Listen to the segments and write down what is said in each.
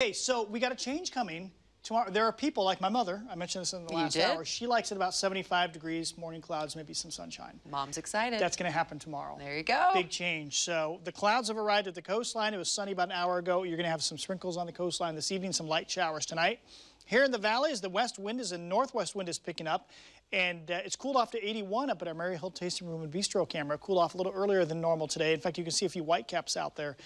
Okay, so we got a change coming tomorrow. There are people like my mother. I mentioned this in the last hour. She likes it about 75 degrees, morning clouds, maybe some sunshine. Mom's excited. That's going to happen tomorrow. there you go. Big change. So the clouds have arrived at the coastline. It was sunny about an hour ago. You're going to have some sprinkles on the coastline this evening, some light showers tonight. Here in the valleys, the west wind is and northwest wind is picking up, and uh, it's cooled off to 81 up at our Maryhill Tasting Room and Bistro camera. Cooled off a little earlier than normal today. In fact, you can see a few white caps out there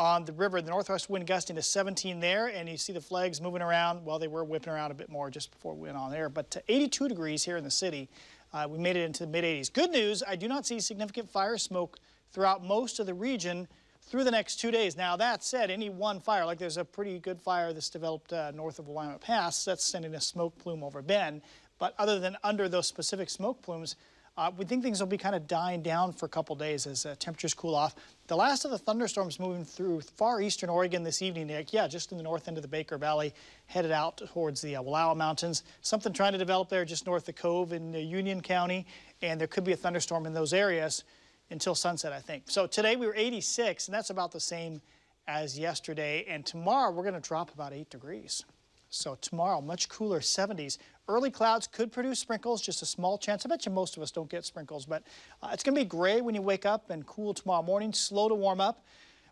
on the river. The northwest wind gusting to 17 there, and you see the flags moving around. Well, they were whipping around a bit more just before we went on air, but to 82 degrees here in the city. Uh, we made it into the mid 80s. Good news, I do not see significant fire smoke throughout most of the region through the next two days. Now, that said, any one fire, like there's a pretty good fire that's developed uh, north of Willamette Pass, that's sending a smoke plume over Bend. But other than under those specific smoke plumes, uh, we think things will be kind of dying down for a couple days as uh, temperatures cool off. The last of the thunderstorms moving through far eastern Oregon this evening, Nick. Yeah, just in the north end of the Baker Valley, headed out towards the uh, Wallowa Mountains. Something trying to develop there just north of Cove in uh, Union County, and there could be a thunderstorm in those areas until sunset, I think. So today we were 86, and that's about the same as yesterday. And tomorrow we're going to drop about 8 degrees. So tomorrow, much cooler, 70s. Early clouds could produce sprinkles, just a small chance. I bet you most of us don't get sprinkles, but uh, it's going to be gray when you wake up and cool tomorrow morning, slow to warm up.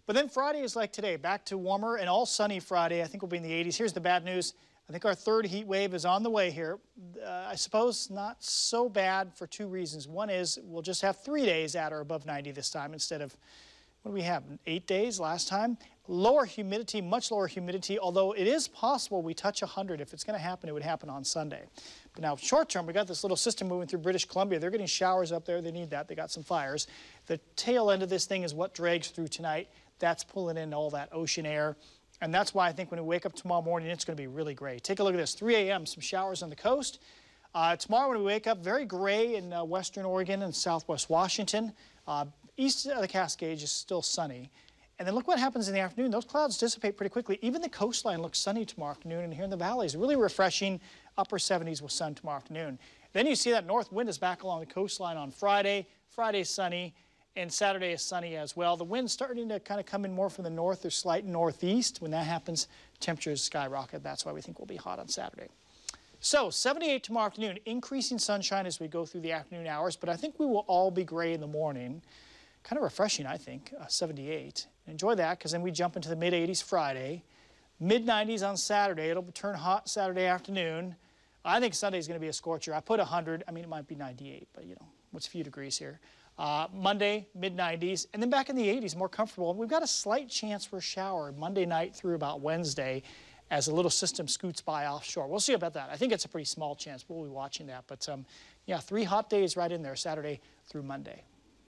But then Friday is like today, back to warmer and all sunny Friday. I think we'll be in the 80s. Here's the bad news. I think our third heat wave is on the way here. Uh, I suppose not so bad for two reasons. One is we'll just have three days at or above 90 this time instead of, what do we have, eight days last time? Lower humidity, much lower humidity, although it is possible we touch 100. If it's going to happen, it would happen on Sunday. But now, short term, we got this little system moving through British Columbia. They're getting showers up there. They need that. They got some fires. The tail end of this thing is what drags through tonight. That's pulling in all that ocean air. And that's why I think when we wake up tomorrow morning, it's going to be really gray. Take a look at this 3 a.m., some showers on the coast. Uh, tomorrow, when we wake up, very gray in uh, western Oregon and southwest Washington. Uh, east of the Cascades is still sunny. And then look what happens in the afternoon. Those clouds dissipate pretty quickly. Even the coastline looks sunny tomorrow afternoon, and here in the valleys, really refreshing, upper 70s with sun tomorrow afternoon. Then you see that north wind is back along the coastline on Friday. Friday's sunny, and Saturday is sunny as well. The wind's starting to kind of come in more from the north or slight northeast. When that happens, temperatures skyrocket. That's why we think we'll be hot on Saturday. So 78 tomorrow afternoon, increasing sunshine as we go through the afternoon hours, but I think we will all be gray in the morning. Kind of refreshing, I think, uh, 78. Enjoy that because then we jump into the mid 80s Friday, mid 90s on Saturday. It'll turn hot Saturday afternoon. I think Sunday is going to be a scorcher. I put 100. I mean, it might be 98, but you know, what's a few degrees here? Uh, Monday, mid 90s, and then back in the 80s, more comfortable. We've got a slight chance for a shower Monday night through about Wednesday as a little system scoots by offshore. We'll see about that. I think it's a pretty small chance. We'll be watching that. But um, yeah, three hot days right in there, Saturday through Monday.